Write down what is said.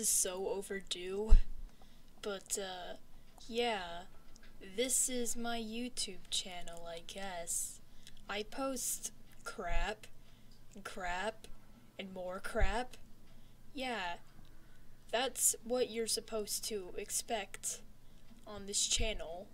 is so overdue. But, uh, yeah. This is my YouTube channel, I guess. I post crap, and crap, and more crap. Yeah. That's what you're supposed to expect on this channel.